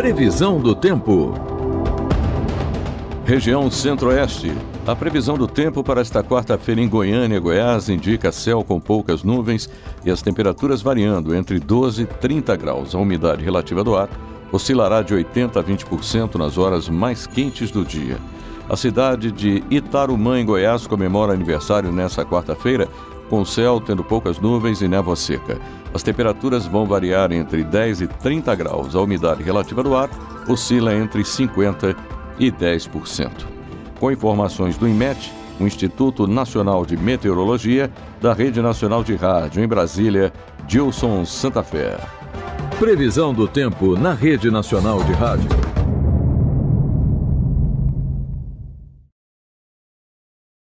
Previsão do tempo. Região Centro-Oeste. A previsão do tempo para esta quarta-feira em Goiânia, Goiás, indica céu com poucas nuvens e as temperaturas variando entre 12 e 30 graus. A umidade relativa do ar oscilará de 80% a 20% nas horas mais quentes do dia. A cidade de Itarumã, em Goiás, comemora aniversário nesta quarta-feira, com o céu tendo poucas nuvens e névoa seca. As temperaturas vão variar entre 10 e 30 graus. A umidade relativa do ar oscila entre 50% e 10%. Com informações do IMET, o Instituto Nacional de Meteorologia, da Rede Nacional de Rádio em Brasília, Gilson Santa Fé. Previsão do tempo na Rede Nacional de Rádio.